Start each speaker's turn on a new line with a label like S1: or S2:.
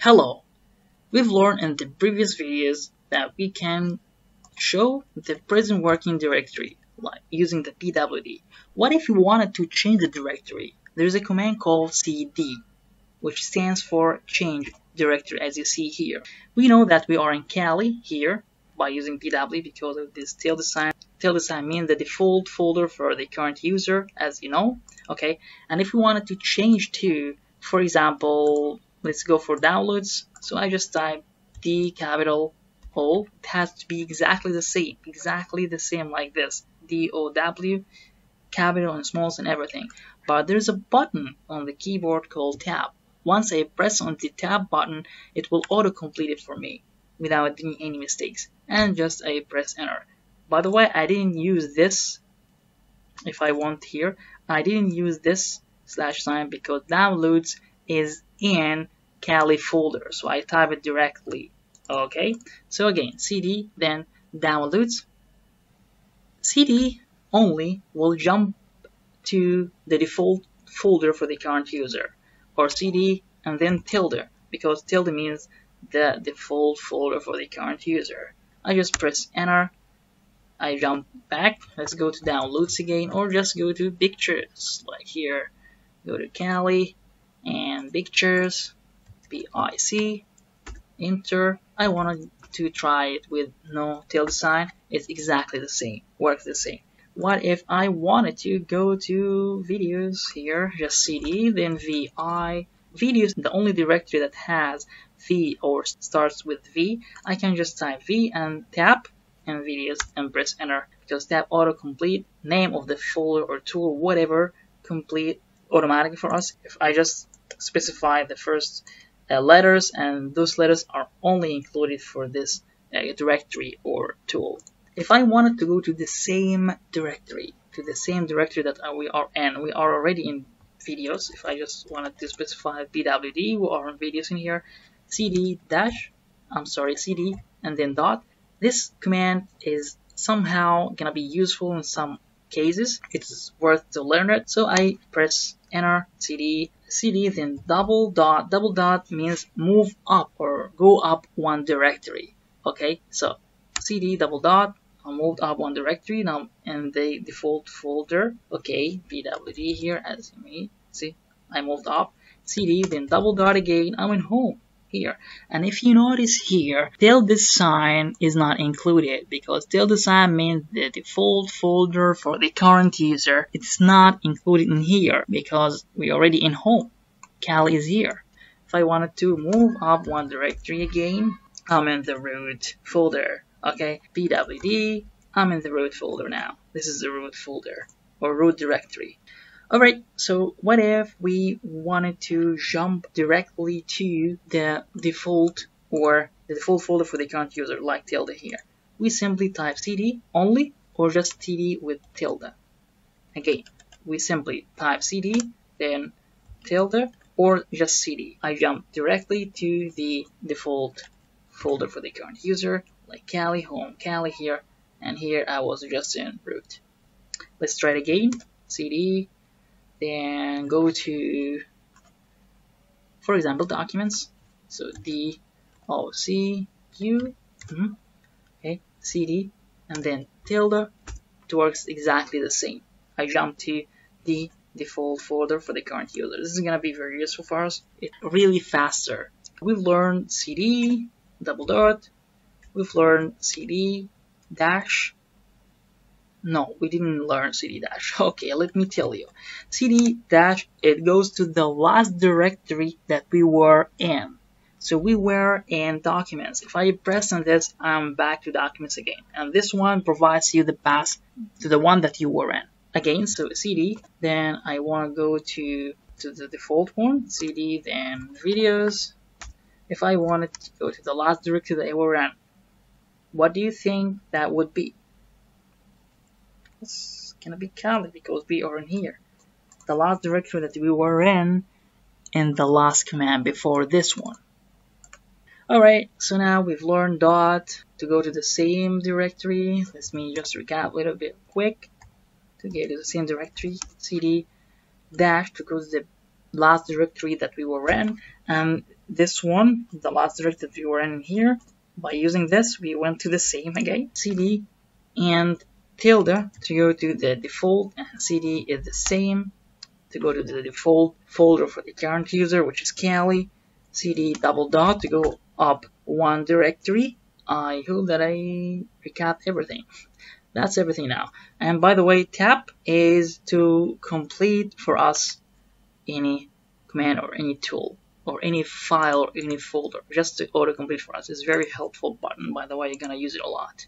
S1: Hello! We've learned in the previous videos that we can show the present working directory like using the pwd. What if we wanted to change the directory? There's a command called cd which stands for change directory as you see here. We know that we are in Kali here by using pw because of this tilde sign. Tilde sign means the default folder for the current user as you know. Okay, and if we wanted to change to, for example, let's go for downloads. So I just type D capital O. It has to be exactly the same exactly the same like this. D O W capital and smalls and everything. But there's a button on the keyboard called tab. Once I press on the tab button it will auto complete it for me without doing any mistakes. And just I press enter. By the way I didn't use this if I want here I didn't use this slash sign because downloads is in Kali folder. So I type it directly. Okay. So again, CD, then downloads. CD only will jump to the default folder for the current user or CD and then tilde because tilde means the default folder for the current user. I just press enter. I jump back. Let's go to downloads again or just go to pictures like here. Go to Kali and pictures BIC enter. I wanted to try it with no tilde sign. It's exactly the same works the same. What if I wanted to go to videos here? Just cd then vi videos the only directory that has v or starts with v I can just type v and tap and videos and press enter. Because tap autocomplete name of the folder or tool whatever complete automatically for us. If I just specify the first uh, letters and those letters are only included for this uh, directory or tool. If I wanted to go to the same directory, to the same directory that we are in, we are already in videos. If I just wanted to specify pwd, we are in videos in here, cd dash, I'm sorry, cd and then dot. This command is somehow gonna be useful in some cases. It's worth to learn it. So I press enter cd cd then double dot double dot means move up or go up one directory. Okay so cd double dot I moved up one directory now in the default folder okay pwd here as you may see I moved up. Cd then double dot again I'm in home here. And if you notice here, tilde sign is not included because tilde sign means the default folder for the current user. It's not included in here because we're already in home. Cal is here. If I wanted to move up one directory again, I'm in the root folder. Okay, pwd, I'm in the root folder now. This is the root folder or root directory. Alright, so what if we wanted to jump directly to the default or the default folder for the current user like tilde here? We simply type cd only or just cd with tilde. Again, we simply type cd, then tilde, or just cd. I jump directly to the default folder for the current user, like Kali, home, Kali here, and here I was just in root. Let's try it again. cd then go to for example documents. So D O C U mm, okay CD and then tilde it works exactly the same. I jump to the default folder for the current user. This is gonna be very useful for us. It's really faster. We've learned CD double dot. We've learned CD dash no, we didn't learn cd dash. Okay, let me tell you. cd dash, it goes to the last directory that we were in. So we were in documents. If I press on this, I'm back to documents again. And this one provides you the path to the one that you were in. Again, so cd, then I want to go to, to the default one, cd, then videos. If I wanted to go to the last directory that I were in, what do you think that would be? It's gonna be Kali because we are in here. The last directory that we were in in the last command before this one. Alright, so now we've learned dot to go to the same directory. Let me just recap a little bit quick to get to the same directory. cd dash to go to the last directory that we were in and this one, the last directory that we were in here, by using this, we went to the same again, cd and tilde to go to the default, uh-huh. and cd is the same to go to the default folder for the current user, which is Kali, cd double dot to go up one directory. I hope that I recap everything. That's everything now. And by the way, tap is to complete for us any command or any tool or any file or any folder just to autocomplete for us. It's a very helpful button, by the way, you're gonna use it a lot.